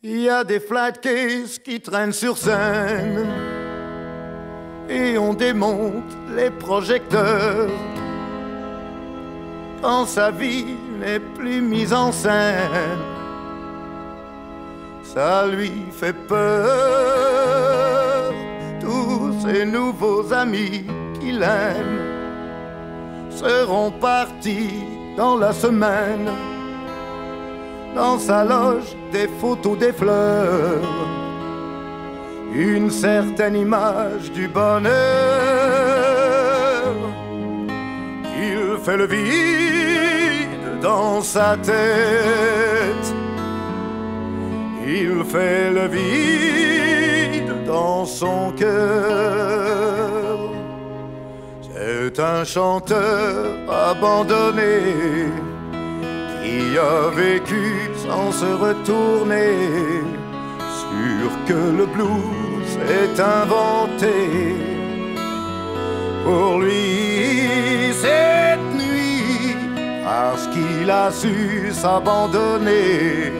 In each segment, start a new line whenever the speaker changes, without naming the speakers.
Il y a des flat cases qui traînent sur scène. Et on démonte les projecteurs. Quand sa vie n'est plus mise en scène. Ça lui fait peur, tous ses nouveaux amis qu'il aime seront partis dans la semaine dans sa loge des photos, des fleurs, une certaine image du bonheur. Il fait le vide dans sa tête, il fait le vide dans son cœur. C'est un chanteur abandonné qui a vécu sans se retourner, sûr que le blues est inventé. Pour lui, cette nuit, parce qu'il a su s'abandonner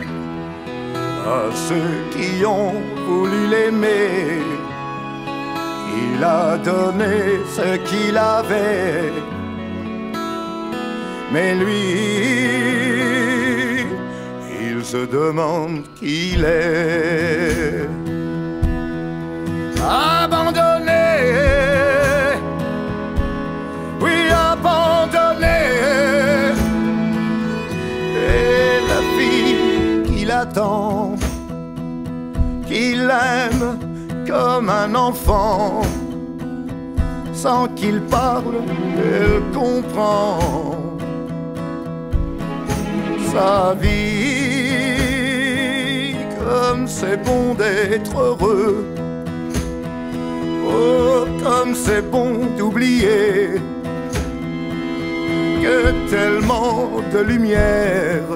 à ceux qui ont voulu l'aimer. Il a donné ce qu'il avait, mais lui, se demande qui il est. Abandonné, oui, abandonné. Et la fille qu'il attend, qu'il aime comme un enfant, sans qu'il parle, elle comprend sa vie, c'est bon d'être heureux. Oh, comme c'est bon d'oublier que tellement de lumière,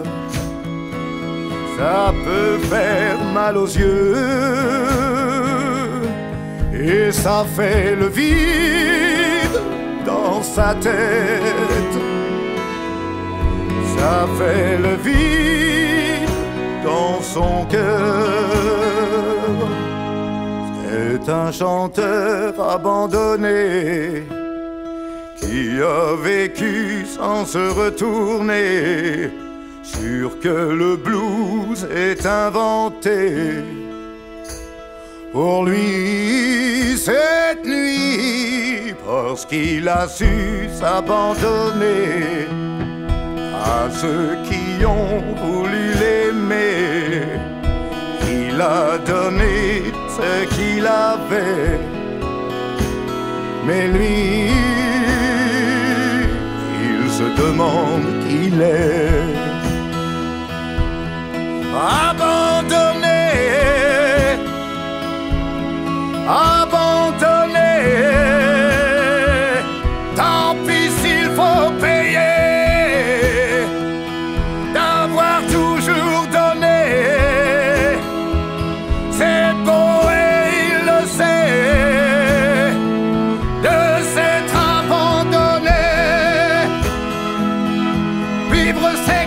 ça peut faire mal aux yeux. Et ça fait le vide dans sa tête. Ça fait le vide un chanteur abandonné qui a vécu sans se retourner, sûr que le blues est inventé. Pour lui, cette nuit, parce qu'il a su s'abandonner à ceux qui ont voulu l'aimer. Il a donné ce qu'il avait, mais lui, il se demande qui il est. Abandonné você